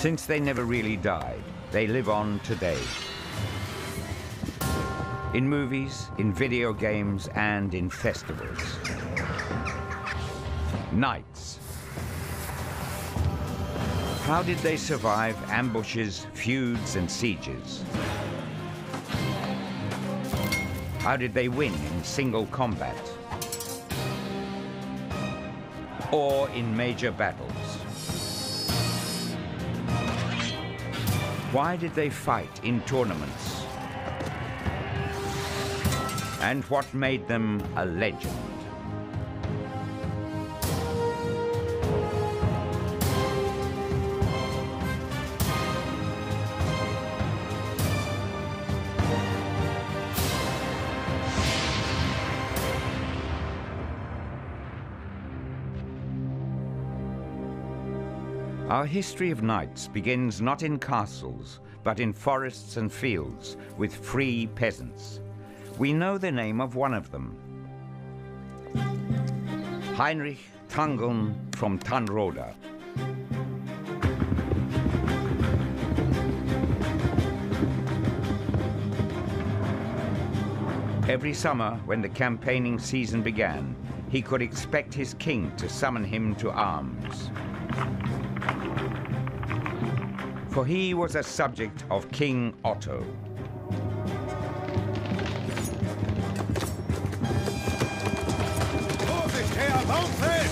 Since they never really died, they live on today. In movies, in video games, and in festivals. Knights. How did they survive ambushes, feuds, and sieges? How did they win in single combat? Or in major battles? Why did they fight in tournaments? And what made them a legend? Our history of knights begins not in castles, but in forests and fields with free peasants. We know the name of one of them. Heinrich Tangeln from Tanroda. Every summer, when the campaigning season began, he could expect his king to summon him to arms for he was a subject of King Otto. Vorsicht, Herr Baumfeld!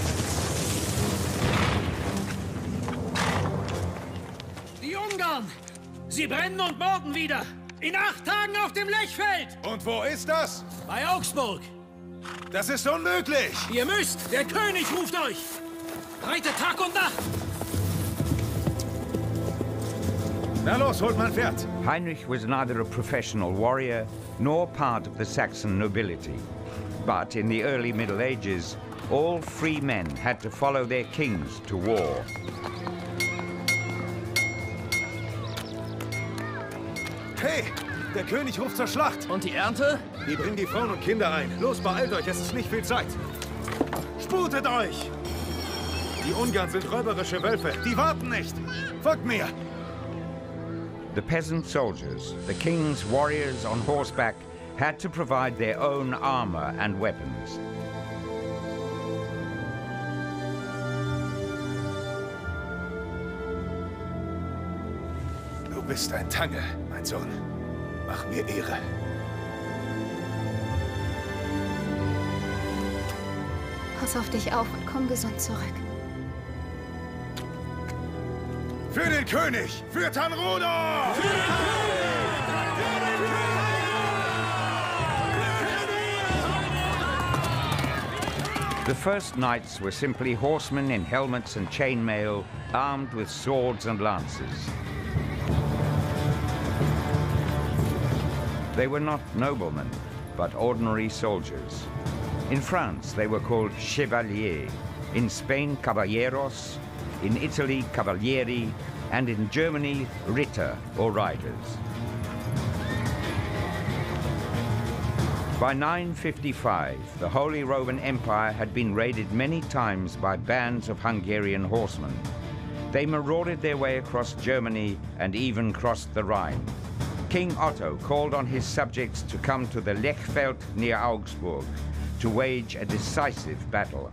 Die Ungarn! Sie brennen und morden wieder! In acht Tagen auf dem Lechfeld! Und wo ist das? Bei Augsburg! Das ist unmöglich! Ihr müsst! Der König ruft euch! Reitet Tag und Nacht! Na los, holt mein Pferd! Heinrich was neither a professional warrior nor part of the Saxon nobility. But in the early Middle Ages, all free men had to follow their kings to war. Hey, der König ruft zur Schlacht! Und die Ernte? Die bringen die Frauen und Kinder ein. Los, beeilt euch, es ist nicht viel Zeit. Sputet euch! Die Ungarn sind räuberische Wölfe. Die warten nicht. Folgt mir! The peasant soldiers, the king's warriors on horseback, had to provide their own armor and weapons. Du bist ein Tange, mein Sohn. Mach mir Ehre. Pass auf dich auf und komm gesund zurück. Für den König! Für Tanroda! The first knights were simply horsemen in helmets and chainmail, armed with swords and lances. They were not noblemen, but ordinary soldiers. In France, they were called chevaliers. In Spain, caballeros. In Italy, cavalieri. And in Germany, ritter, or riders. By 955, the Holy Roman Empire had been raided many times by bands of Hungarian horsemen. They marauded their way across Germany and even crossed the Rhine. King Otto called on his subjects to come to the Lechfeld near Augsburg to wage a decisive battle.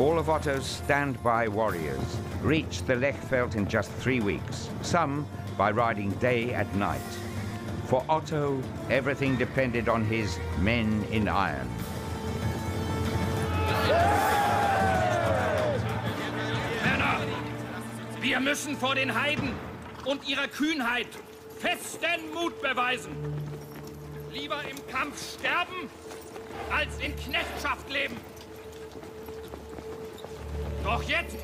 All of Otto's standby warriors reached the Lechfeld in just three weeks, some by riding day and night. For Otto, everything depended on his men in iron. Männer! Wir müssen vor den Heiden und ihrer Kühnheit festen Mut beweisen. Lieber im Kampf sterben, als in Knechtschaft leben. Doch jetzt!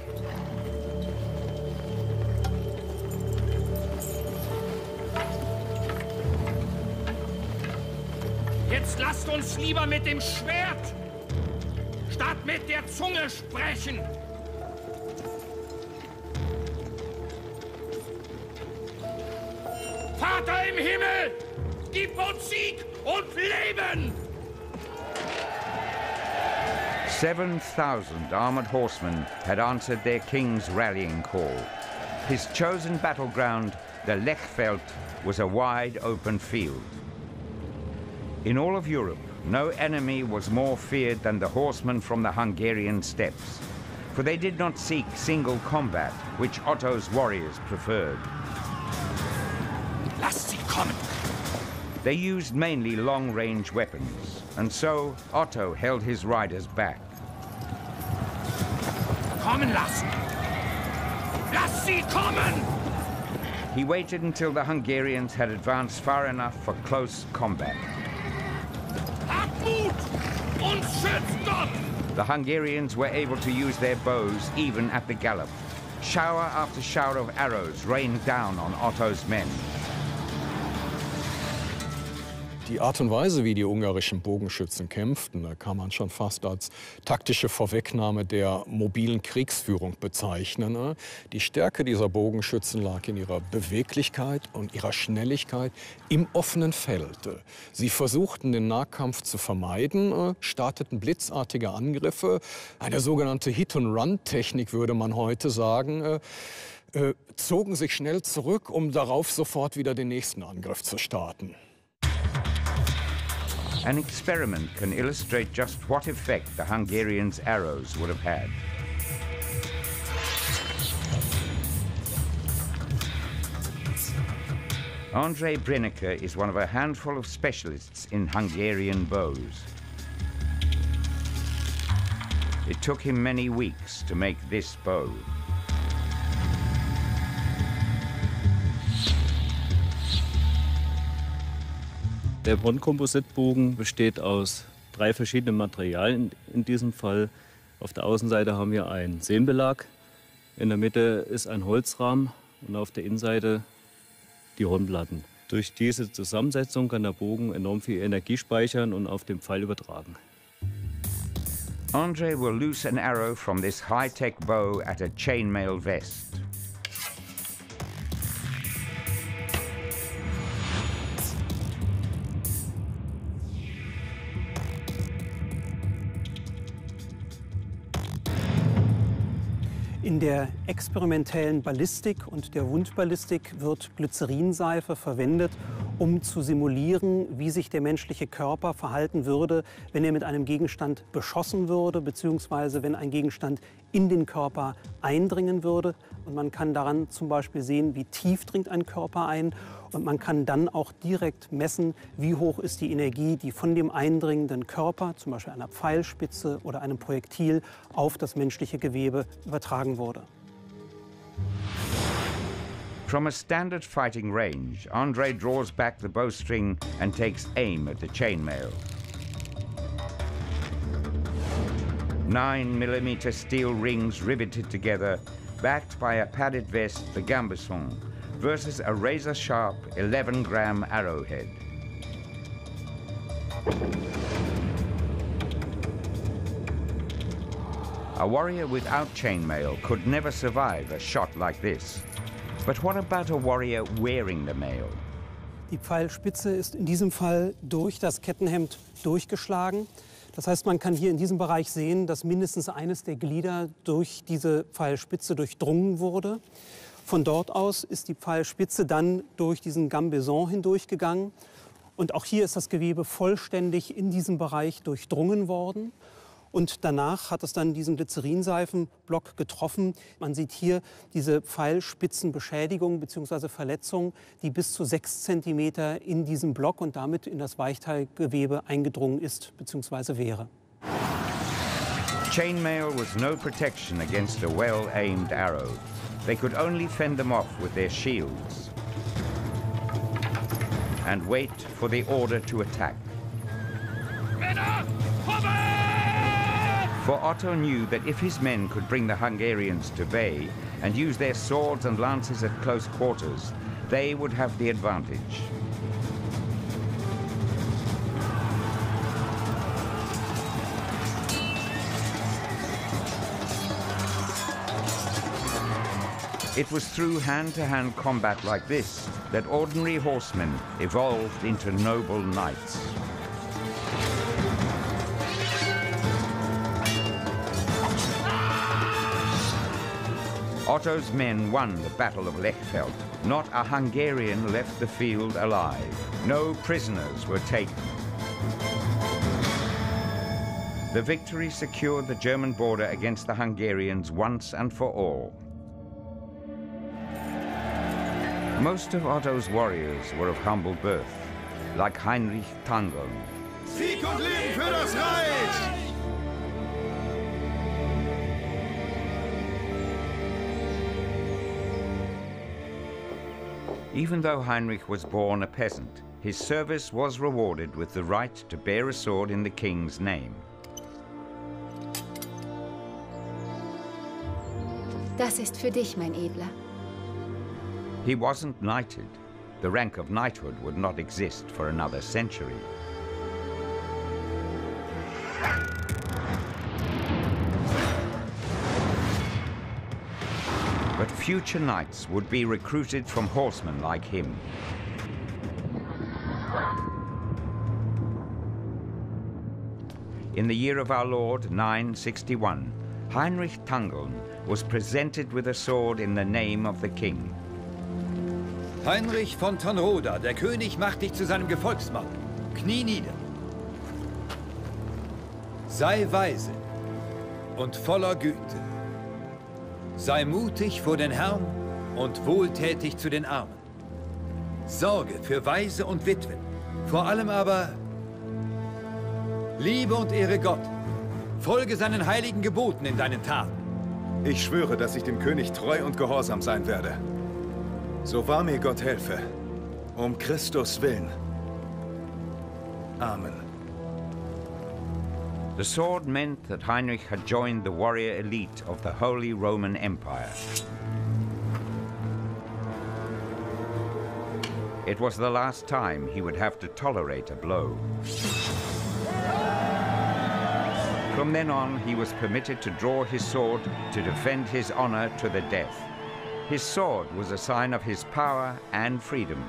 Jetzt lasst uns lieber mit dem Schwert statt mit der Zunge sprechen. Vater im Himmel, gib uns Sieg und Leben! 7,000 armored horsemen had answered their king's rallying call. His chosen battleground, the Lechfeld, was a wide open field. In all of Europe, no enemy was more feared than the horsemen from the Hungarian steppes, for they did not seek single combat, which Otto's warriors preferred. They used mainly long-range weapons, and so Otto held his riders back. Kommen lassen! Lass sie kommen! He waited until the Hungarians had advanced far enough for close combat. Habt Mut und schützt Gott! The Hungarians were able to use their bows even at the gallop. Shower after shower of arrows rained down on Otto's men. Die Art und Weise, wie die ungarischen Bogenschützen kämpften, kann man schon fast als taktische Vorwegnahme der mobilen Kriegsführung bezeichnen. Ne? Die Stärke dieser Bogenschützen lag in ihrer Beweglichkeit und ihrer Schnelligkeit im offenen Feld. Sie versuchten den Nahkampf zu vermeiden, ne? starteten blitzartige Angriffe, eine sogenannte Hit-and-Run-Technik würde man heute sagen, äh, äh, zogen sich schnell zurück, um darauf sofort wieder den nächsten Angriff zu starten. An experiment can illustrate just what effect the Hungarians' arrows would have had. Andrei Brinneker is one of a handful of specialists in Hungarian bows. It took him many weeks to make this bow. Der Bronkompositbogen besteht aus drei verschiedenen Materialien in diesem Fall. Auf der Außenseite haben wir einen Sehnbelag, in der Mitte ist ein Holzrahmen und auf der Innenseite die Hornplatten. Durch diese Zusammensetzung kann der Bogen enorm viel Energie speichern und auf den Pfeil übertragen. Andre will loose an arrow from this high-tech bow at a chainmail vest. In der experimentellen Ballistik und der Wundballistik wird Glycerinseife verwendet, um zu simulieren, wie sich der menschliche Körper verhalten würde, wenn er mit einem Gegenstand beschossen würde, beziehungsweise wenn ein Gegenstand in den Körper eindringen würde. Und man kann daran zum Beispiel sehen, wie tief dringt ein Körper ein. Und man kann dann auch direkt messen, wie hoch ist die Energie, die von dem eindringenden Körper, zum Beispiel einer Pfeilspitze oder einem Projektil, auf das menschliche Gewebe übertragen wurde. From a standard fighting range, Andre draws back the bowstring and takes aim at the chainmail. Nine millimeter steel rings riveted together, backed by a padded vest, the gambeson, versus a razor-sharp 11-gram arrowhead. A warrior without chainmail could never survive a shot like this. But what about a warrior wearing the mail? Die Pfeilspitze ist in diesem Fall durch das Kettenhemd durchgeschlagen. Das heißt, man kann hier in diesem Bereich sehen, dass mindestens eines der Glieder durch diese Pfeilspitze durchdrungen wurde. Von dort aus ist die Pfeilspitze dann durch diesen Gambeson hindurchgegangen. Und auch hier ist das Gewebe vollständig in diesem Bereich durchdrungen worden. Und danach hat es dann diesen Glycerinseifenblock getroffen. Man sieht hier diese Pfeilspitzenbeschädigung bzw. Verletzung, die bis zu sechs Zentimeter in diesem Block und damit in das Weichteilgewebe eingedrungen ist bzw. wäre. Chainmail was no protection against a well-aimed arrow. They could only fend them off with their shields and wait for the order to attack. Männer! For Otto knew that if his men could bring the Hungarians to bay and use their swords and lances at close quarters, they would have the advantage. It was through hand-to-hand -hand combat like this that ordinary horsemen evolved into noble knights. Otto's men won the Battle of Lechfeld. Not a Hungarian left the field alive. No prisoners were taken. The victory secured the German border against the Hungarians once and for all. Most of Otto's warriors were of humble birth, like Heinrich Tangeln. Sieg und Leben für das Reich! Even though Heinrich was born a peasant, his service was rewarded with the right to bear a sword in the king's name. Das ist für dich, mein Edler. He wasn't knighted. The rank of knighthood would not exist for another century. Future knights would be recruited from horsemen like him. In the year of our Lord, 961, Heinrich Tangeln was presented with a sword in the name of the king. Heinrich von Tanroda, der König macht dich zu seinem Gefolgsmann. Knie nieder. Sei weise und voller Güte. Sei mutig vor den Herrn und wohltätig zu den Armen. Sorge für Weise und Witwen. Vor allem aber liebe und ehre Gott. Folge seinen heiligen Geboten in deinen Taten. Ich schwöre, dass ich dem König treu und gehorsam sein werde. So wahr mir Gott helfe. Um Christus willen. Amen. The sword meant that Heinrich had joined the warrior elite of the Holy Roman Empire. It was the last time he would have to tolerate a blow. From then on, he was permitted to draw his sword to defend his honor to the death. His sword was a sign of his power and freedom.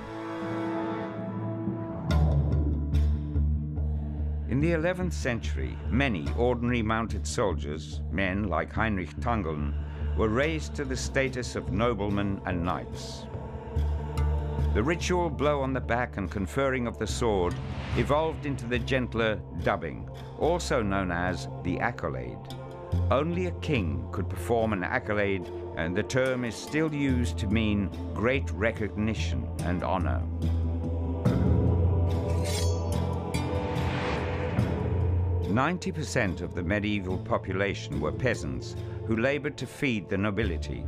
In the 11th century, many ordinary mounted soldiers, men like Heinrich Tangeln, were raised to the status of noblemen and knights. The ritual blow on the back and conferring of the sword evolved into the gentler dubbing, also known as the accolade. Only a king could perform an accolade, and the term is still used to mean great recognition and honor. Ninety percent of the medieval population were peasants who labored to feed the nobility.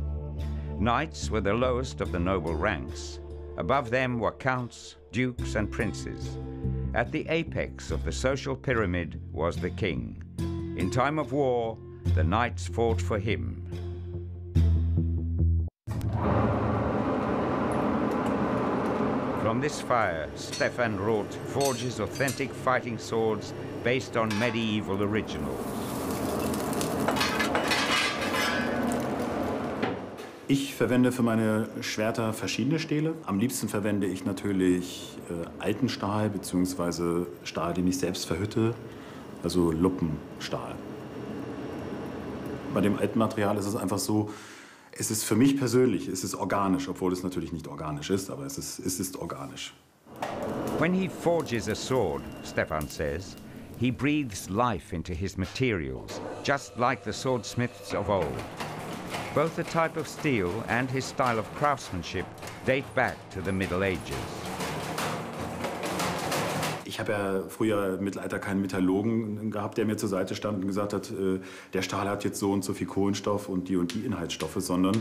Knights were the lowest of the noble ranks. Above them were counts, dukes, and princes. At the apex of the social pyramid was the king. In time of war, the knights fought for him. From this fire, Stefan Roth forges authentic fighting swords based on medieval originals. Ich verwende für meine Schwerter verschiedene Stähle. Am liebsten verwende ich natürlich äh, alten Stahl bzw. Stahl, den ich selbst verhütte, also Luppenstahl. Bei dem alten Material ist es einfach so, es ist für mich persönlich, es ist organisch, obwohl es natürlich nicht organisch ist, aber es ist, es ist organisch. When he forges a sword, Stefan says, he breathes life into his materials, just like the swordsmiths of old. Both the type of steel and his style of craftsmanship date back to the Middle Ages. Ich habe ja früher im Mittelalter keinen Metallurgen gehabt, der mir zur Seite stand und gesagt hat, äh, der Stahl hat jetzt so und so viel Kohlenstoff und die und die Inhaltsstoffe, sondern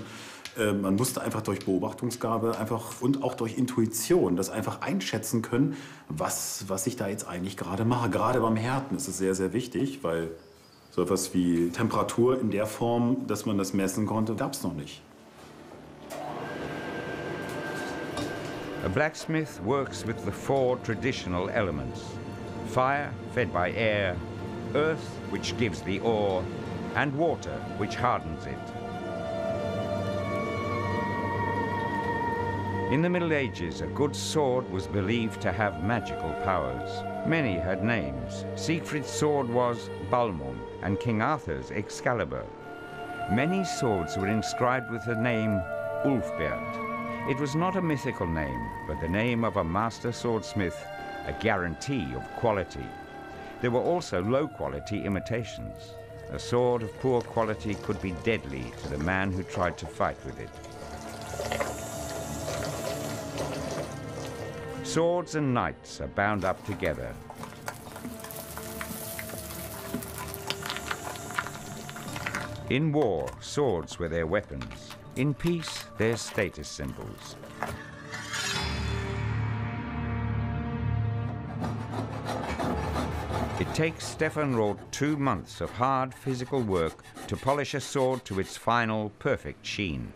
äh, man musste einfach durch Beobachtungsgabe einfach und auch durch Intuition das einfach einschätzen können, was, was ich da jetzt eigentlich gerade mache. Gerade beim Härten ist es sehr, sehr wichtig, weil so etwas wie Temperatur in der Form, dass man das messen konnte, gab es noch nicht. A blacksmith works with the four traditional elements fire, fed by air, earth, which gives the ore, and water, which hardens it. In the Middle Ages, a good sword was believed to have magical powers. Many had names. Siegfried's sword was Balmung, and King Arthur's Excalibur. Many swords were inscribed with the name Ulfbert. It was not a mythical name, but the name of a master swordsmith, a guarantee of quality. There were also low-quality imitations. A sword of poor quality could be deadly to the man who tried to fight with it. Swords and knights are bound up together. In war, swords were their weapons. In peace, their status symbols. It takes Stefan Roth two months of hard physical work to polish a sword to its final, perfect sheen.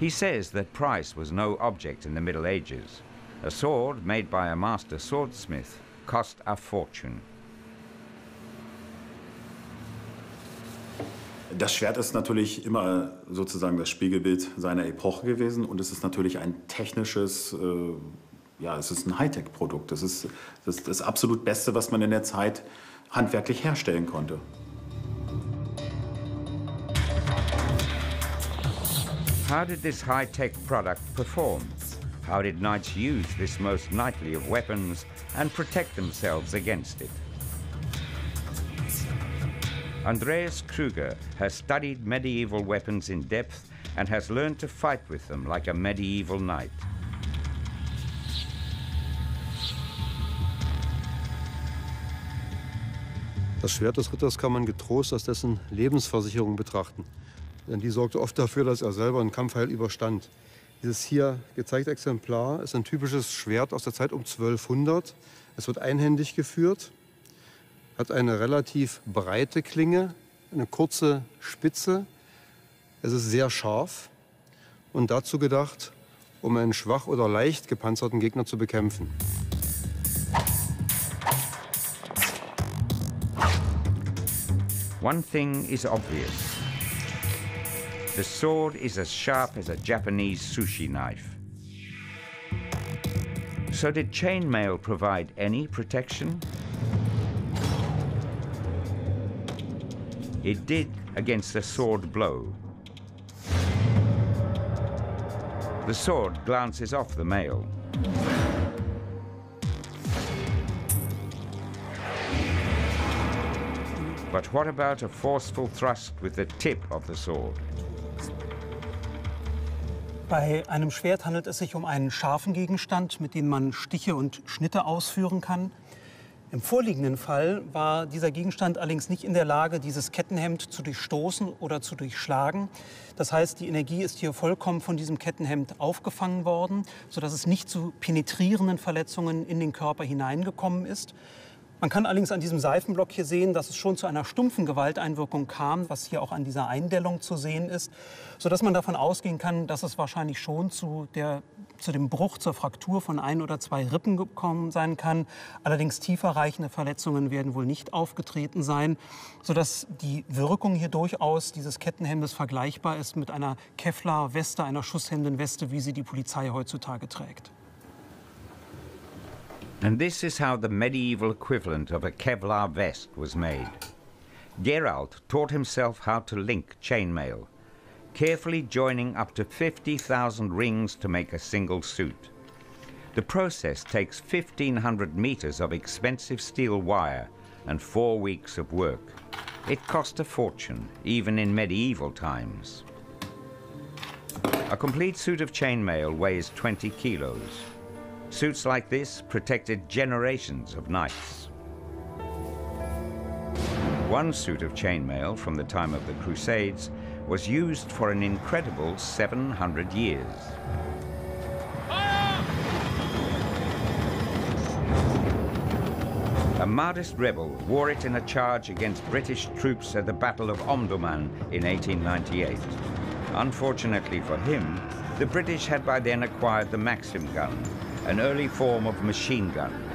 He says that price was no object in the Middle Ages. A sword made by a master swordsmith cost a fortune. Das Schwert ist natürlich immer sozusagen das Spiegelbild seiner Epoche gewesen und es ist natürlich ein technisches, äh, ja, es ist ein Hightech-Produkt. Das ist das, das absolut Beste, was man in der Zeit handwerklich herstellen konnte. How did this high-tech product perform? How did knights use this most knightly of weapons and protect themselves against it? Andreas Kruger has studied medieval weapons in depth and has learned to fight with them like a medieval knight. Das Schwert des Ritters kann man getrost als dessen Lebensversicherung betrachten. Denn die sorgte oft dafür, dass er selber einen Kampf heil überstand. Dieses hier gezeigte Exemplar ist ein typisches Schwert aus der Zeit um 1200. Es wird einhändig geführt, hat eine relativ breite Klinge, eine kurze Spitze. Es ist sehr scharf und dazu gedacht, um einen schwach oder leicht gepanzerten Gegner zu bekämpfen. One thing is obvious. The sword is as sharp as a Japanese sushi knife. So did chainmail provide any protection? It did against a sword blow. The sword glances off the mail. But what about a forceful thrust with the tip of the sword? Bei einem Schwert handelt es sich um einen scharfen Gegenstand, mit dem man Stiche und Schnitte ausführen kann. Im vorliegenden Fall war dieser Gegenstand allerdings nicht in der Lage, dieses Kettenhemd zu durchstoßen oder zu durchschlagen. Das heißt, die Energie ist hier vollkommen von diesem Kettenhemd aufgefangen worden, sodass es nicht zu penetrierenden Verletzungen in den Körper hineingekommen ist. Man kann allerdings an diesem Seifenblock hier sehen, dass es schon zu einer stumpfen Gewalteinwirkung kam, was hier auch an dieser Eindellung zu sehen ist, sodass man davon ausgehen kann, dass es wahrscheinlich schon zu, der, zu dem Bruch, zur Fraktur von ein oder zwei Rippen gekommen sein kann. Allerdings tieferreichende Verletzungen werden wohl nicht aufgetreten sein, sodass die Wirkung hier durchaus dieses Kettenhemdes vergleichbar ist mit einer Kevlar-Weste, einer Schusshemdenweste, wie sie die Polizei heutzutage trägt. And this is how the medieval equivalent of a Kevlar vest was made. Geralt taught himself how to link chainmail, carefully joining up to 50,000 rings to make a single suit. The process takes 1,500 meters of expensive steel wire and four weeks of work. It cost a fortune, even in medieval times. A complete suit of chainmail weighs 20 kilos. Suits like this protected generations of knights. One suit of chainmail from the time of the Crusades was used for an incredible 700 years. A Mahdist rebel wore it in a charge against British troops at the Battle of Omdurman in 1898. Unfortunately for him, the British had by then acquired the Maxim gun, an early form of machine gun.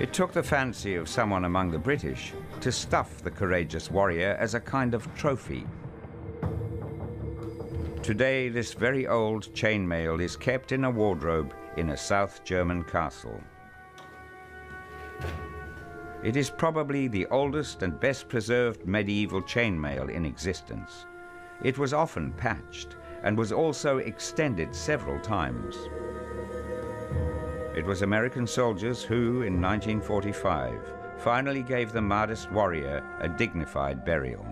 It took the fancy of someone among the British to stuff the courageous warrior as a kind of trophy. Today, this very old chainmail is kept in a wardrobe in a South German castle. It is probably the oldest and best preserved medieval chainmail in existence. It was often patched and was also extended several times. It was American soldiers who, in 1945, finally gave the modest warrior a dignified burial.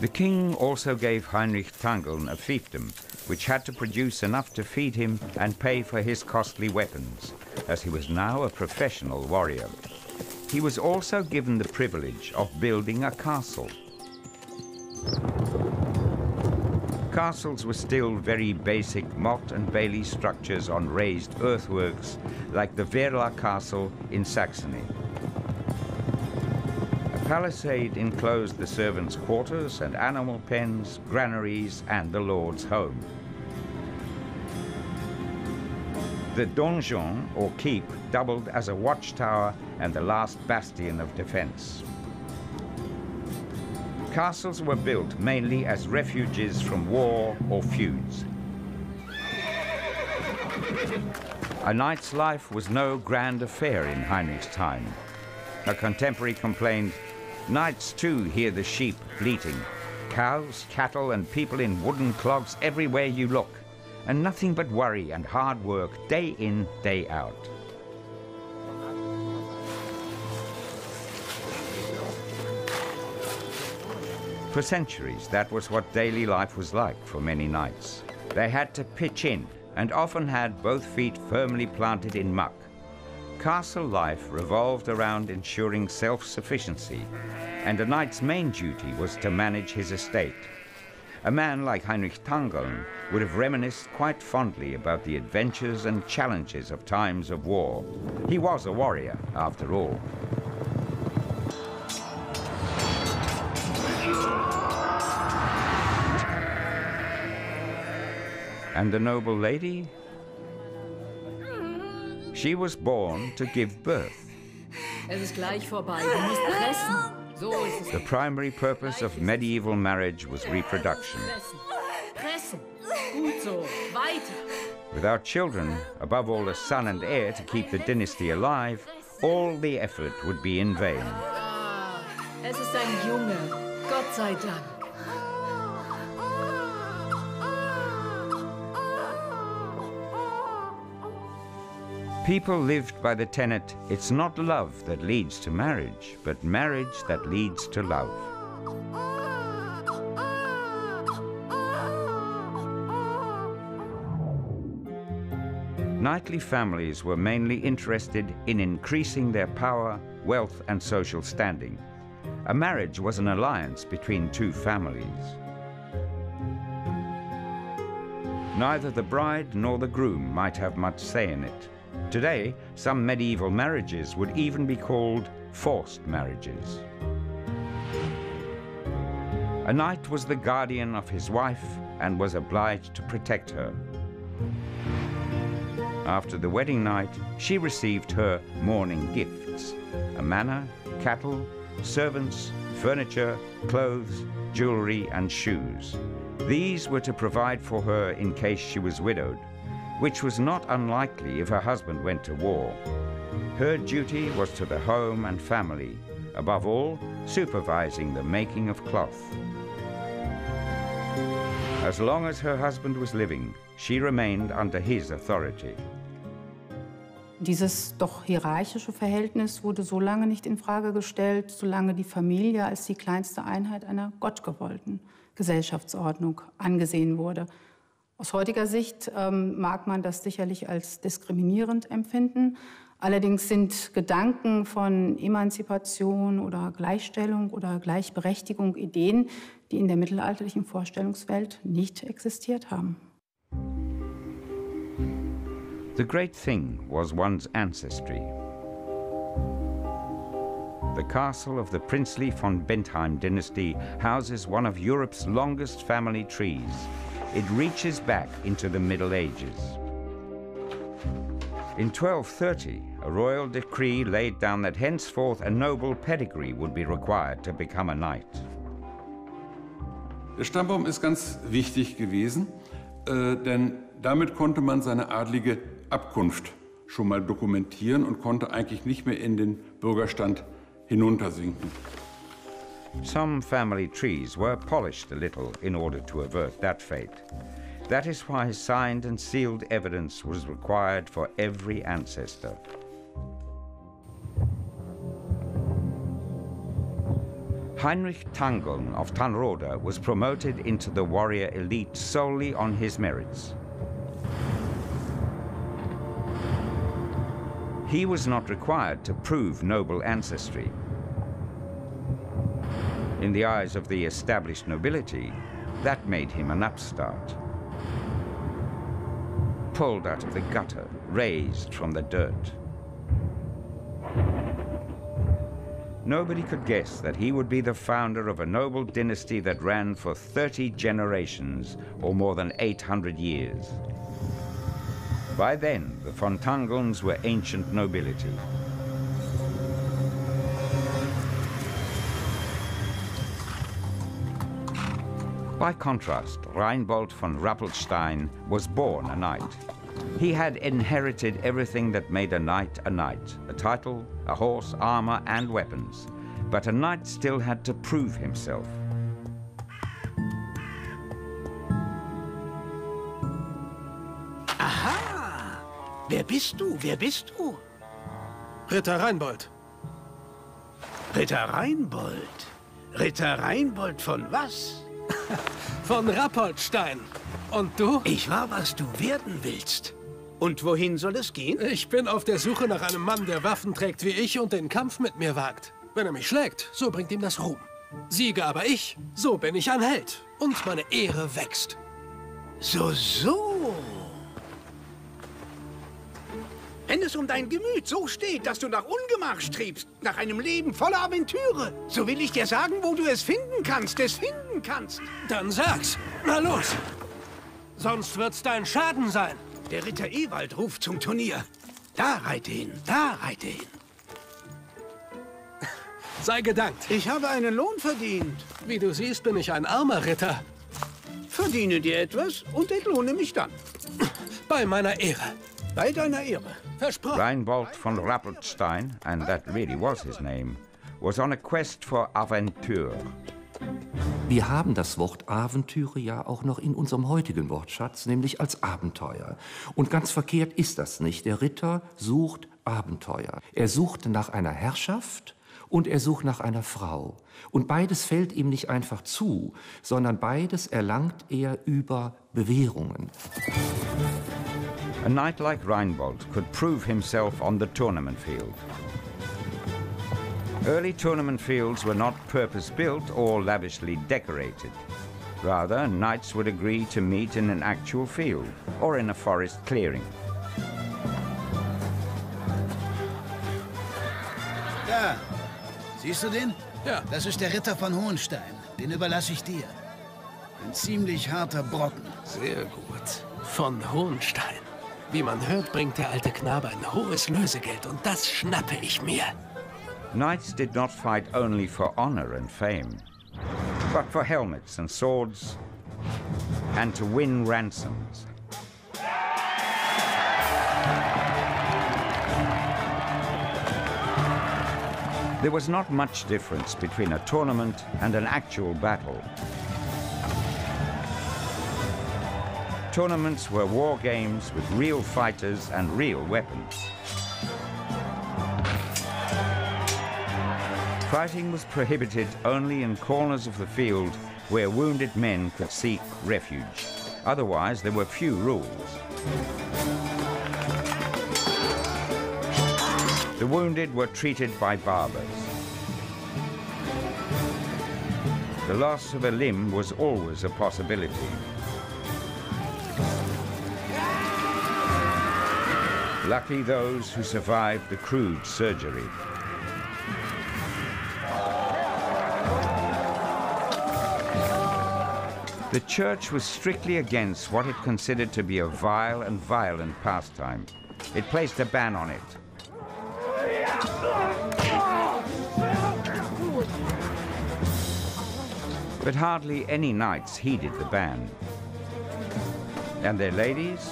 The king also gave Heinrich Tangeln a fiefdom, which had to produce enough to feed him and pay for his costly weapons, as he was now a professional warrior. He was also given the privilege of building a castle. Castles were still very basic motte and bailey structures on raised earthworks, like the Werla Castle in Saxony. A palisade enclosed the servants' quarters and animal pens, granaries, and the lord's home. The donjon, or keep, doubled as a watchtower and the last bastion of defense. Castles were built mainly as refuges from war or feuds. A knight's life was no grand affair in Heinrich's time. A contemporary complained, Knights too hear the sheep bleating. Cows, cattle, and people in wooden clogs everywhere you look. And nothing but worry and hard work day in, day out. For centuries, that was what daily life was like for many knights. They had to pitch in and often had both feet firmly planted in muck Castle life revolved around ensuring self-sufficiency, and a knight's main duty was to manage his estate. A man like Heinrich Tangeln would have reminisced quite fondly about the adventures and challenges of times of war. He was a warrior, after all. And the noble lady she was born to give birth. The primary purpose of medieval marriage was reproduction. Without children, above all a son and heir to keep the dynasty alive, all the effort would be in vain. Ah, es ist ein Junge, Gott sei Dank. People lived by the tenet, it's not love that leads to marriage, but marriage that leads to love. Knightly families were mainly interested in increasing their power, wealth, and social standing. A marriage was an alliance between two families. Neither the bride nor the groom might have much say in it. Today, some medieval marriages would even be called forced marriages. A knight was the guardian of his wife and was obliged to protect her. After the wedding night, she received her morning gifts, a manor, cattle, servants, furniture, clothes, jewelry, and shoes. These were to provide for her in case she was widowed which was not unlikely if her husband went to war. Her duty was to the home and family, above all, supervising the making of cloth. As long as her husband was living, she remained under his authority. Dieses doch hierarchische Verhältnis wurde so lange nicht in Frage gestellt, solange die Familie als die kleinste Einheit einer gottgewollten Gesellschaftsordnung angesehen wurde. Aus heutiger Sicht ähm, mag man das sicherlich als diskriminierend empfinden. Allerdings sind Gedanken von Emanzipation oder Gleichstellung oder Gleichberechtigung Ideen, die in der mittelalterlichen Vorstellungswelt nicht existiert haben. The great thing was one's ancestry. The castle of the princely von Bentheim dynasty houses one of Europe's longest family trees. It reaches back into the Middle Ages. In 1230, a royal decree laid down that henceforth a noble pedigree would be required to become a knight. Der Stammbaum ist ganz wichtig gewesen, äh, denn damit konnte man seine adlige Abkunft schon mal dokumentieren und konnte eigentlich nicht mehr in den Bürgerstand hinuntersinken. Some family trees were polished a little in order to avert that fate. That is why signed and sealed evidence was required for every ancestor. Heinrich Tangeln of Tanroda was promoted into the warrior elite solely on his merits. He was not required to prove noble ancestry. In the eyes of the established nobility, that made him an upstart. Pulled out of the gutter, raised from the dirt. Nobody could guess that he would be the founder of a noble dynasty that ran for 30 generations, or more than 800 years. By then, the von Tangelns were ancient nobility. By contrast, Reinbold von Rappelstein was born a knight. He had inherited everything that made a knight a knight, a title, a horse, armor, and weapons. But a knight still had to prove himself. Aha! Wer bist du? Wer bist du? Ritter Reinbold. Ritter Reinbold? Ritter Reinbold von was? Von Rappoldstein. Und du? Ich war, was du werden willst. Und wohin soll es gehen? Ich bin auf der Suche nach einem Mann, der Waffen trägt wie ich und den Kampf mit mir wagt. Wenn er mich schlägt, so bringt ihm das Ruhm. Siege aber ich, so bin ich ein Held. Und meine Ehre wächst. So, so. Wenn es um dein Gemüt so steht, dass du nach Ungemach strebst, nach einem Leben voller Aventüre, so will ich dir sagen, wo du es finden kannst, es finden kannst. Dann sag's. Na los. Sonst wird's dein Schaden sein. Der Ritter Ewald ruft zum Turnier. Da reite hin, da reite hin. Sei gedankt. Ich habe einen Lohn verdient. Wie du siehst, bin ich ein armer Ritter. Verdiene dir etwas und entlohne mich dann. Bei meiner Ehre. Bei deiner Ehre. Versprochen. Reinbold von Rappelstein, and that really was his name, was on a quest for Aventure. Wir haben das Wort Aventüre ja auch noch in unserem heutigen Wortschatz, nämlich als Abenteuer. Und ganz verkehrt ist das nicht. Der Ritter sucht Abenteuer. Er sucht nach einer Herrschaft und er sucht nach einer Frau. Und beides fällt ihm nicht einfach zu, sondern beides erlangt er über Bewährungen. A knight like Reinbold could prove himself on the tournament field. Early tournament fields were not purpose-built or lavishly decorated. Rather, knights would agree to meet in an actual field or in a forest clearing. Da, siehst du den? Ja. Das ist der Ritter von Hohenstein. Den überlasse ich dir. Ein ziemlich harter Brocken. Sehr gut. Von Hohenstein. Wie man hört, bringt der alte Knabe ein hohes Lösegeld und das schnappe ich mir. Knights did not fight only for honor and fame, but for helmets and swords, and to win ransoms. There was not much difference between a tournament and an actual battle. Tournaments were war games with real fighters and real weapons. Fighting was prohibited only in corners of the field where wounded men could seek refuge. Otherwise, there were few rules. The wounded were treated by barbers. The loss of a limb was always a possibility. Lucky those who survived the crude surgery. The church was strictly against what it considered to be a vile and violent pastime. It placed a ban on it. But hardly any knights heeded the ban. And their ladies?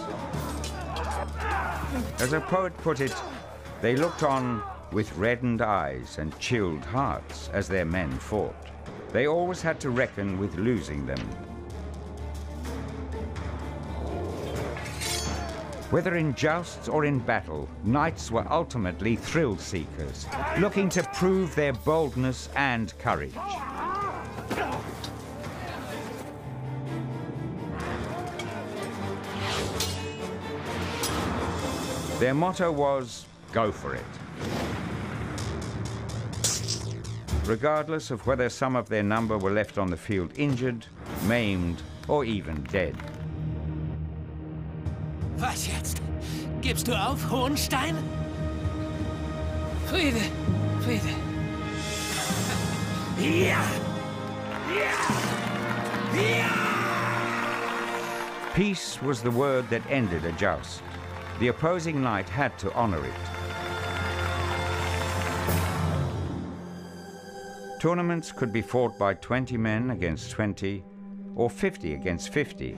As a poet put it, they looked on with reddened eyes and chilled hearts as their men fought. They always had to reckon with losing them. Whether in jousts or in battle, knights were ultimately thrill seekers, looking to prove their boldness and courage. Their motto was, go for it. Regardless of whether some of their number were left on the field injured, maimed, or even dead. Was jetzt? Gibst du auf, Hohenstein? Friede, Friede. Ja! Ja! Ja! Peace was the word that ended a joust. The opposing knight had to honor it. Tournaments could be fought by 20 men against 20, or 50 against 50.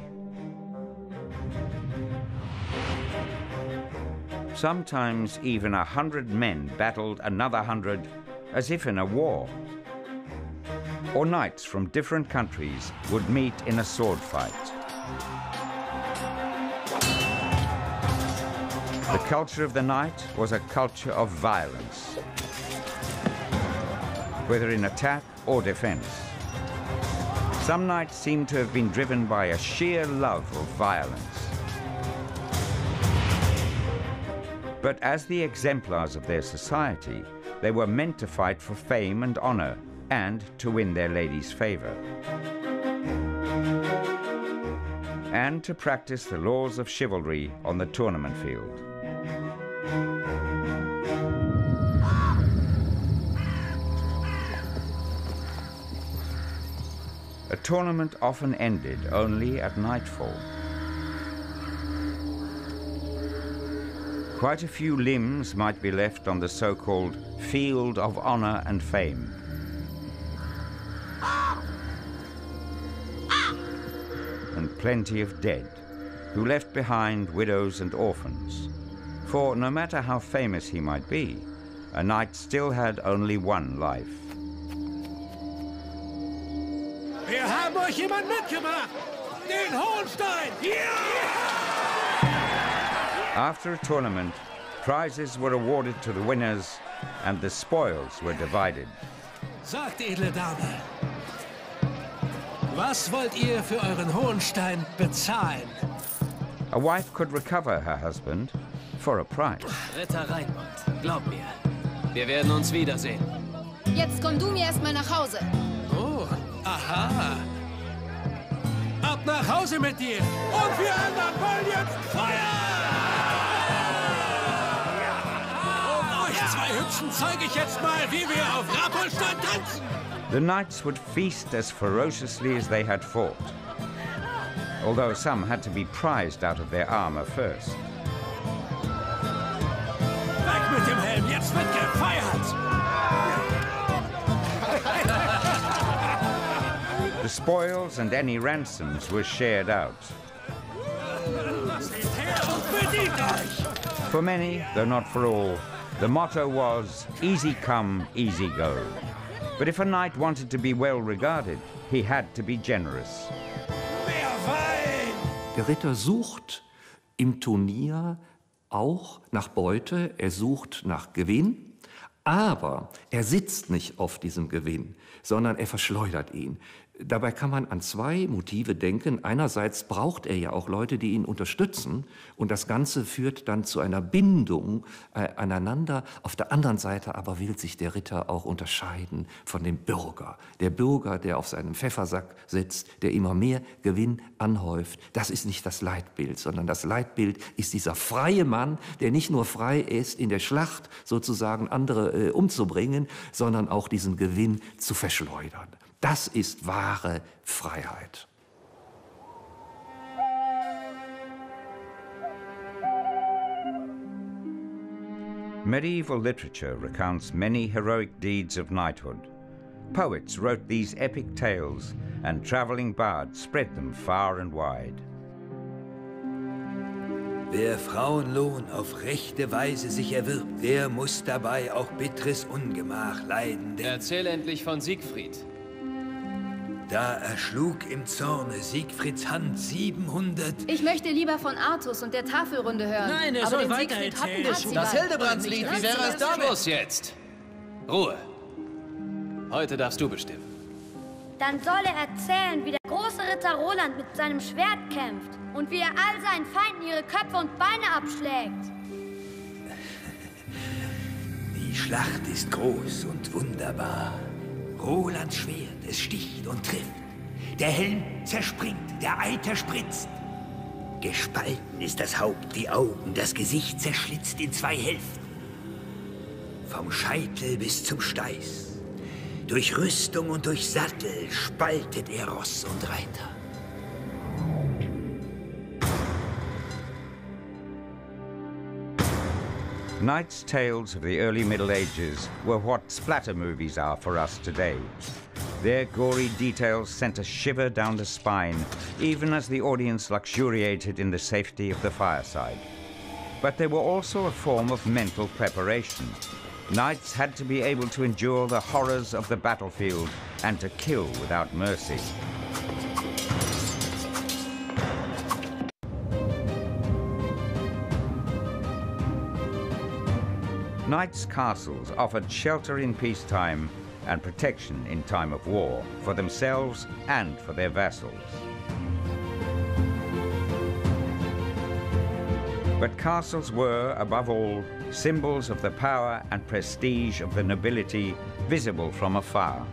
Sometimes even a hundred men battled another hundred, as if in a war. Or knights from different countries would meet in a sword fight. The culture of the knight was a culture of violence, whether in attack or defense. Some knights seem to have been driven by a sheer love of violence. But as the exemplars of their society, they were meant to fight for fame and honor and to win their lady's favor. And to practice the laws of chivalry on the tournament field. Tournament often ended only at nightfall. Quite a few limbs might be left on the so-called field of honor and fame. And plenty of dead, who left behind widows and orphans. For no matter how famous he might be, a knight still had only one life. Wir haben euch jemand mitgebracht! Den Hohenstein! After a tournament, prizes were awarded to the winners and the spoils were divided. Sagt, edle Dame, was wollt ihr für euren Hohenstein bezahlen? A wife could recover her husband for a price. Ritter Reinbold, glaub mir, wir werden uns wiedersehen. Jetzt komm du mir erstmal nach Hause. Aha. Ab nach Hause mit dir! Und wir anderen wollen jetzt Feuer! Und euch zwei Hübschen zeige ich jetzt mal, wie wir auf Rapolstein tanzen! The knights would feast as ferociously as they had fought, although some had to be prized out of their armor first. Weg mit dem Helm, jetzt wird gefeiert! Spoils and any ransoms were shared out. For many, though not for all, the motto was easy come, easy go. But if a knight wanted to be well regarded, he had to be generous. Der Ritter sucht im Turnier auch nach Beute, er sucht nach Gewinn, aber er sitzt nicht auf diesem Gewinn, sondern er verschleudert ihn. Dabei kann man an zwei Motive denken. Einerseits braucht er ja auch Leute, die ihn unterstützen und das Ganze führt dann zu einer Bindung äh, aneinander. Auf der anderen Seite aber will sich der Ritter auch unterscheiden von dem Bürger. Der Bürger, der auf seinem Pfeffersack sitzt, der immer mehr Gewinn anhäuft, das ist nicht das Leitbild, sondern das Leitbild ist dieser freie Mann, der nicht nur frei ist, in der Schlacht sozusagen andere äh, umzubringen, sondern auch diesen Gewinn zu verschleudern. Das ist wahre Freiheit. Medieval literature recounts many heroic deeds of knighthood. Poets wrote these epic tales, and traveling bards spread them far and wide. Wer Frauenlohn auf rechte Weise sich erwirbt, der muss dabei auch bitteres Ungemach leiden. Erzähl endlich von Siegfried. Da erschlug im Zorne Siegfrieds Hand 700... Ich möchte lieber von Artus und der Tafelrunde hören. Nein, er Aber soll den weiter Siegfried hatten. Das Hildebrandslied, wie wäre es damit? Los jetzt. Ruhe. Heute darfst du bestimmen. Dann soll er erzählen, wie der große Ritter Roland mit seinem Schwert kämpft und wie er all seinen Feinden ihre Köpfe und Beine abschlägt. Die Schlacht ist groß und wunderbar. Rolands Schwert, es sticht und trifft. Der Helm zerspringt, der Eiter spritzt. Gespalten ist das Haupt, die Augen, das Gesicht zerschlitzt in zwei Hälften. Vom Scheitel bis zum Steiß. Durch Rüstung und durch Sattel spaltet er Ross und Reiter. Knight's tales of the early Middle Ages were what splatter movies are for us today. Their gory details sent a shiver down the spine, even as the audience luxuriated in the safety of the fireside. But they were also a form of mental preparation. Knights had to be able to endure the horrors of the battlefield and to kill without mercy. Knights' castles offered shelter in peacetime and protection in time of war for themselves and for their vassals. But castles were, above all, symbols of the power and prestige of the nobility visible from afar.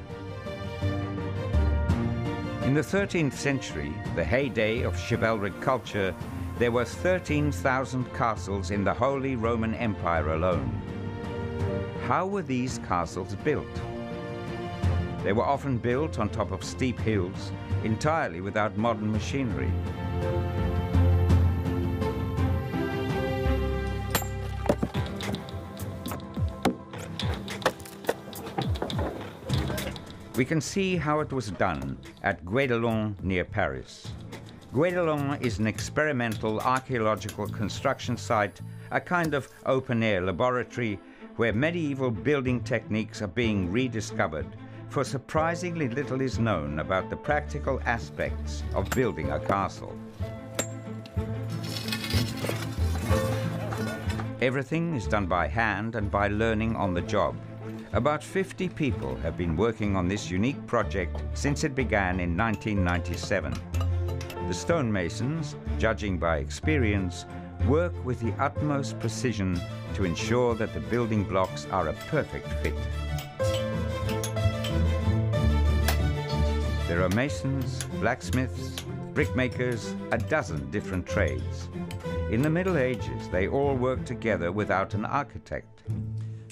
In the 13th century, the heyday of chivalric culture, there were 13,000 castles in the Holy Roman Empire alone. How were these castles built? They were often built on top of steep hills, entirely without modern machinery. We can see how it was done at Guédelon near Paris. Guédelon is an experimental archaeological construction site, a kind of open-air laboratory where medieval building techniques are being rediscovered, for surprisingly little is known about the practical aspects of building a castle. Everything is done by hand and by learning on the job. About 50 people have been working on this unique project since it began in 1997. The stonemasons, judging by experience, work with the utmost precision to ensure that the building blocks are a perfect fit. There are masons, blacksmiths, brickmakers, a dozen different trades. In the Middle Ages, they all worked together without an architect.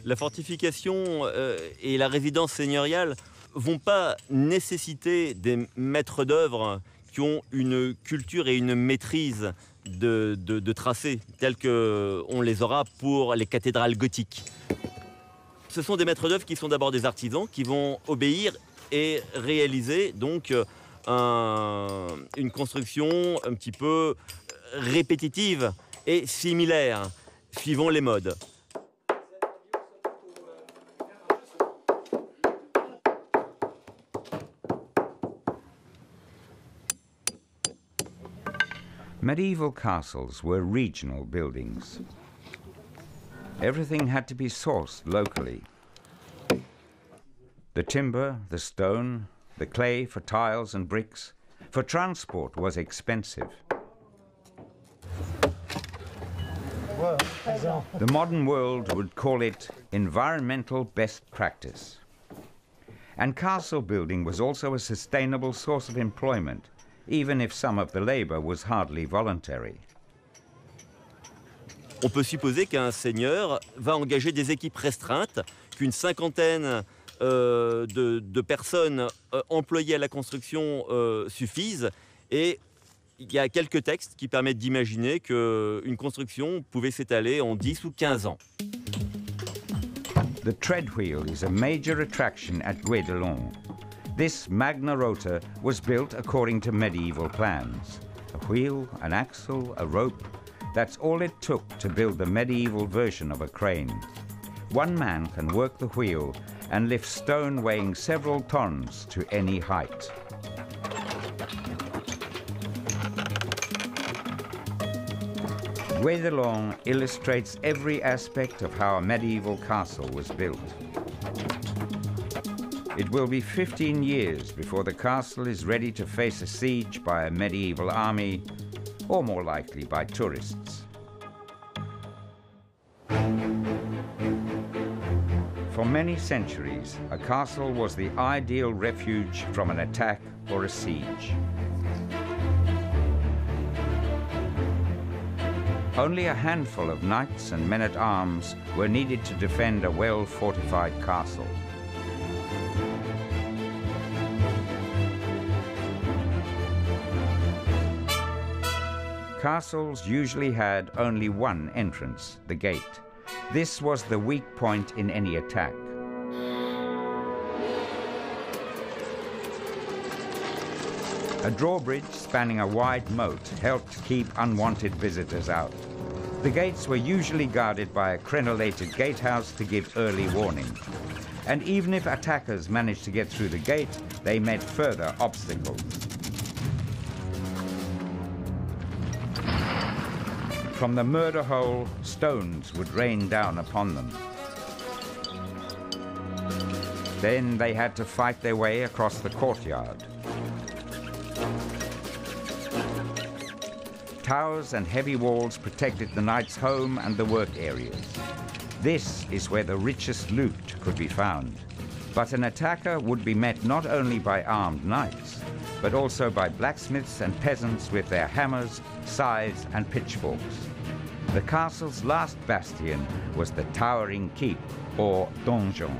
la fortification euh, et la résidence seigneuriale vont pas nécessiter des maîtres d'œuvre qui ont une culture et une maîtrise de, tracés tels qu'on les aura pour les cathédrales gothiques. Ce sont des maîtres d'œuvre qui sont d'abord des artisans qui vont obéir et réaliser donc un, une construction un petit peu répétitive et similaire suivant les modes. Medieval castles were regional buildings. Everything had to be sourced locally. The timber, the stone, the clay for tiles and bricks, for transport was expensive. The modern world would call it environmental best practice. And castle building was also a sustainable source of employment, even if some of the labor was hardly voluntary. On peut supposer qu'un seigneur va engager des équipes restreintes, qu'une cinquantaine euh, de, de, personnes euh, employées à la construction euh, suffisent. Et il y a quelques textes qui permettent d'imaginer qu'une construction pouvait s'étaler en 10 ou 15 ans. The tread wheel is a major attraction at Guédelon. This Magna Rota was built according to medieval plans. A wheel, an axle, a rope, That's all it took to build the medieval version of a crane. One man can work the wheel and lift stone weighing several tons to any height. Guédelon illustrates every aspect of how a medieval castle was built. It will be 15 years before the castle is ready to face a siege by a medieval army, or more likely by tourists. For many centuries, a castle was the ideal refuge from an attack or a siege. Only a handful of knights and men-at-arms were needed to defend a well-fortified castle. Castles usually had only one entrance, the gate. This was the weak point in any attack. A drawbridge spanning a wide moat helped keep unwanted visitors out. The gates were usually guarded by a crenellated gatehouse to give early warning. And even if attackers managed to get through the gate, they met further obstacles. From the murder hole, stones would rain down upon them. Then they had to fight their way across the courtyard. Towers and heavy walls protected the knight's home and the work areas. This is where the richest loot could be found. But an attacker would be met not only by armed knights, but also by blacksmiths and peasants with their hammers, scythes and pitchforks. The castle's last bastion was the towering keep, or donjon.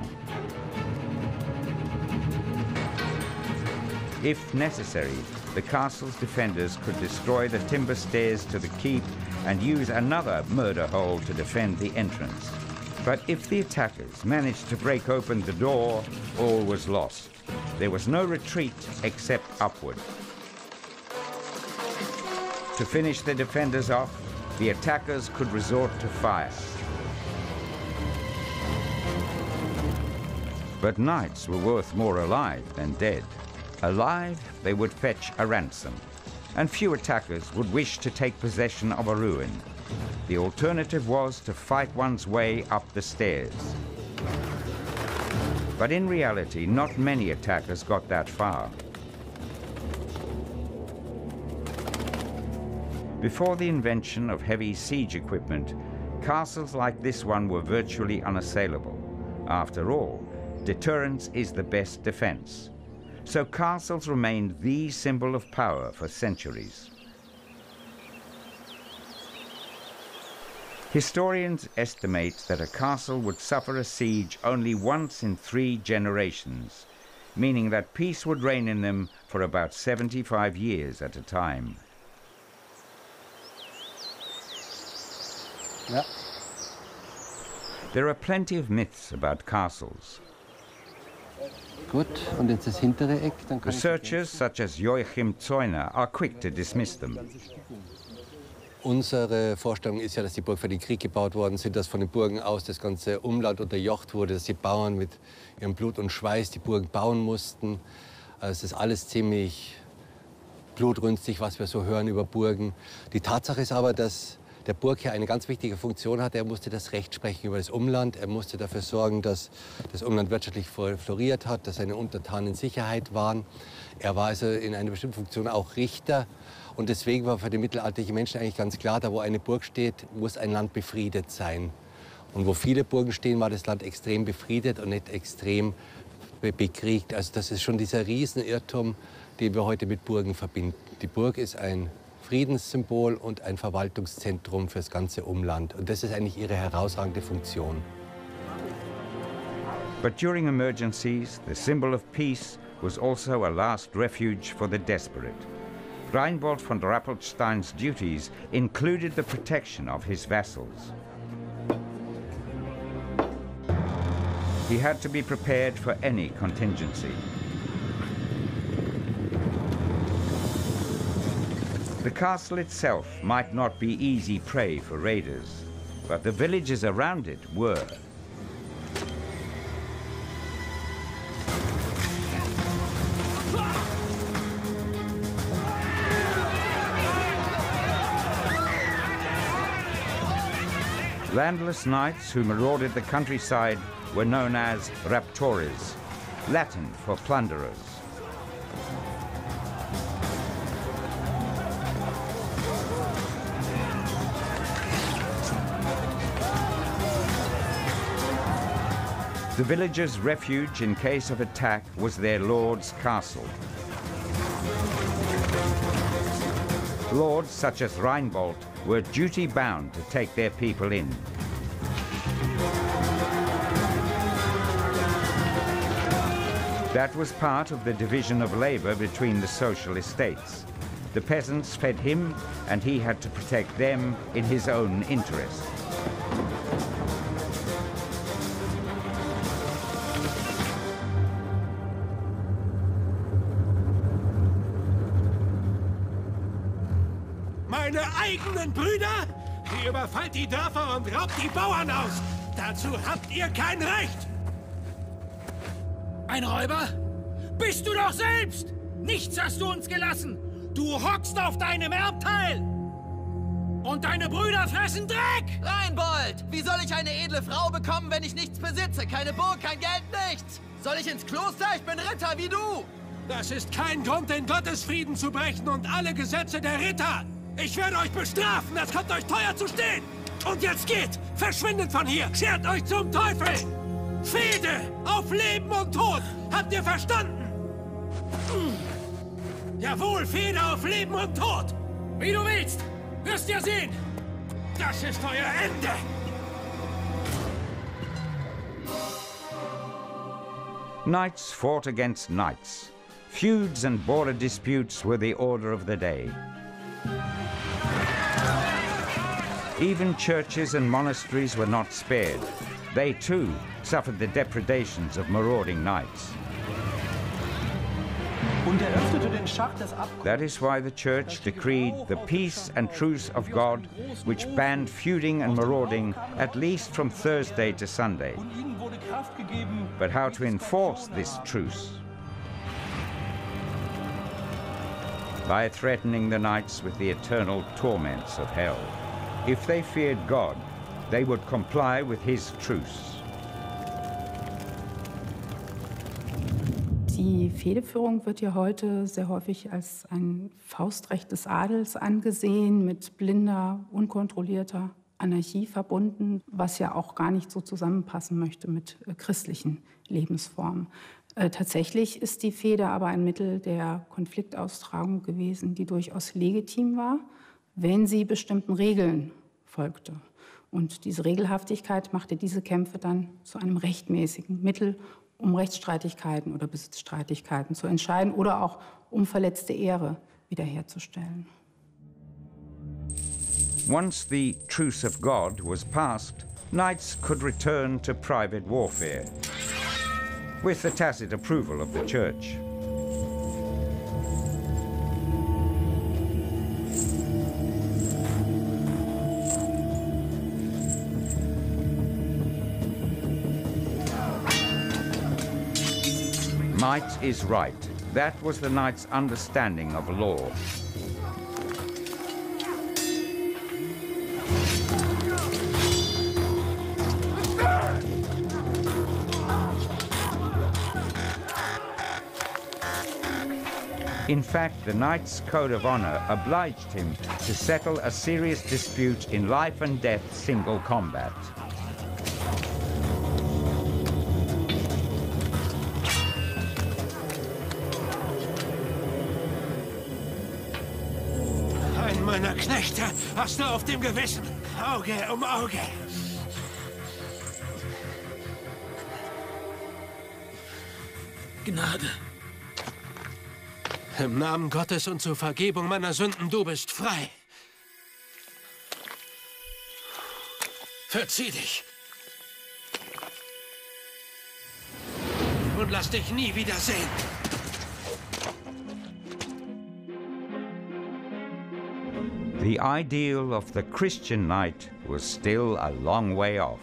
If necessary, the castle's defenders could destroy the timber stairs to the keep and use another murder hole to defend the entrance. But if the attackers managed to break open the door, all was lost. There was no retreat except upward. To finish the defenders off, the attackers could resort to fire. But knights were worth more alive than dead. Alive, they would fetch a ransom, and few attackers would wish to take possession of a ruin. The alternative was to fight one's way up the stairs. But in reality, not many attackers got that far. Before the invention of heavy siege equipment, castles like this one were virtually unassailable. After all, deterrence is the best defense. So castles remained the symbol of power for centuries. Historians estimate that a castle would suffer a siege only once in three generations, meaning that peace would reign in them for about 75 years at a time. Ja. There are plenty of myths about castles. Gut, und jetzt das hintere Eck, dann kann Researchers such as Joachim Zeuner are quick to dismiss them. Unsere Vorstellung ist ja, dass die Burg für den Krieg gebaut worden sind, dass von den Burgen aus das ganze Umland unterjocht wurde, dass die Bauern mit ihrem Blut und Schweiß die Burgen bauen mussten. Also es ist alles ziemlich blutrünstig, was wir so hören über Burgen. Die Tatsache ist aber, dass der Burgherr eine ganz wichtige Funktion hatte. Er musste das Recht sprechen über das Umland. Er musste dafür sorgen, dass das Umland wirtschaftlich floriert hat, dass seine Untertanen in Sicherheit waren. Er war also in einer bestimmten Funktion auch Richter. Und deswegen war für die mittelalterlichen Menschen eigentlich ganz klar, da wo eine Burg steht, muss ein Land befriedet sein. Und wo viele Burgen stehen, war das Land extrem befriedet und nicht extrem bekriegt. Also das ist schon dieser Riesenirrtum, den wir heute mit Burgen verbinden. Die Burg ist ein Friedenssymbol und ein Verwaltungszentrum fürs ganze Umland. Und das ist eigentlich ihre herausragende Funktion. But during emergencies, the symbol of peace was also a last refuge for the desperate. Reinbold von Rappelstein's duties included the protection of his vassals. He had to be prepared for any contingency. The castle itself might not be easy prey for raiders, but the villages around it were. Landless knights who marauded the countryside were known as raptores, Latin for plunderers. The villagers' refuge in case of attack was their lord's castle. Lords such as Reinbold were duty-bound to take their people in. That was part of the division of labor between the social estates. The peasants fed him, and he had to protect them in his own interest. Eigenen Brüder? Ihr überfallt die Dörfer und raubt die Bauern aus. Dazu habt ihr kein Recht. Ein Räuber? Bist du doch selbst! Nichts hast du uns gelassen! Du hockst auf deinem Erbteil! Und deine Brüder fressen Dreck! Reinbold! Wie soll ich eine edle Frau bekommen, wenn ich nichts besitze? Keine Burg, kein Geld, nichts! Soll ich ins Kloster? Ich bin Ritter wie du! Das ist kein Grund, den Gottesfrieden zu brechen und alle Gesetze der Ritter! Ich werde euch bestrafen! Das kommt euch teuer zu stehen! Und jetzt geht! Verschwindet von hier! Schert euch zum Teufel! Fehde! Auf Leben und Tod! Habt ihr verstanden? Jawohl, Fehde auf Leben und Tod! Wie du willst! Wirst ja sehen! Das ist euer Ende! Knights fought against knights. Feuds and border disputes were the order of the day. Even churches and monasteries were not spared. They too suffered the depredations of marauding knights. That is why the church decreed the peace and truce of God, which banned feuding and marauding at least from Thursday to Sunday. But how to enforce this truce? By threatening the knights with the eternal torments of hell. If they feared God, they would comply with his truce. Die Fehdeführung wird ja heute sehr häufig als ein Faustrecht des Adels angesehen, mit blinder, unkontrollierter Anarchie verbunden, was ja auch gar nicht so zusammenpassen möchte mit äh, christlichen Lebensformen. Äh, tatsächlich ist die Fehde aber ein Mittel der Konfliktaustragung gewesen, die durchaus legitim war, wenn sie bestimmten Regeln folgte. Und diese Regelhaftigkeit machte diese Kämpfe dann zu einem rechtmäßigen Mittel, um Rechtsstreitigkeiten oder Besitzstreitigkeiten zu entscheiden oder auch um verletzte Ehre wiederherzustellen. Once the truce of God was passed, knights could return to private warfare, with the tacit approval of the church. Might is right. That was the knight's understanding of law. In fact, the knight's code of honor obliged him to settle a serious dispute in life and death single combat. Auf dem Gewissen. Auge um Auge. Gnade. Im Namen Gottes und zur Vergebung meiner Sünden, du bist frei. Verzieh dich. Und lass dich nie wieder sehen. The ideal of the Christian knight was still a long way off.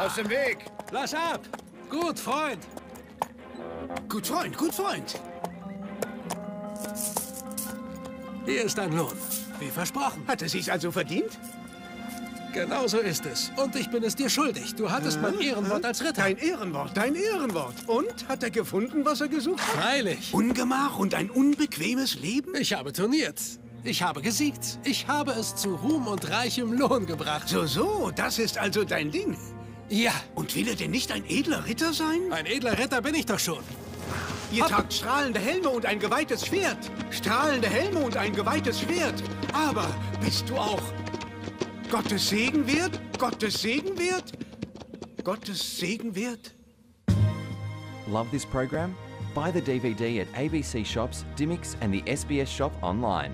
Aus dem Weg! Lass ab! Gut, Freund! Gut, Freund, gut, Freund! Hier ist dein Lohn. Wie versprochen. Hat er sich's also verdient? Genau so ist es. Und ich bin es dir schuldig. Du hattest mein Ehrenwort als Ritter. Dein Ehrenwort, dein Ehrenwort. Und? Hat er gefunden, was er gesucht hat? Freilich. Ungemach und ein unbequemes Leben? Ich habe turniert. Ich habe gesiegt. Ich habe es zu Ruhm und reichem Lohn gebracht. So, so, das ist also dein Ding. Ja. Und will er denn nicht ein edler Ritter sein? Ein edler Ritter bin ich doch schon. Ihr tragt strahlende Helme und ein geweihtes Schwert. Strahlende Helme und ein geweihtes Schwert. Aber bist du auch Gottes Segen wert? Gottes Segen wert? Gottes Segen wert? Love this program? Buy the DVD at ABC Shops, Dymocks, and the SBS Shop online.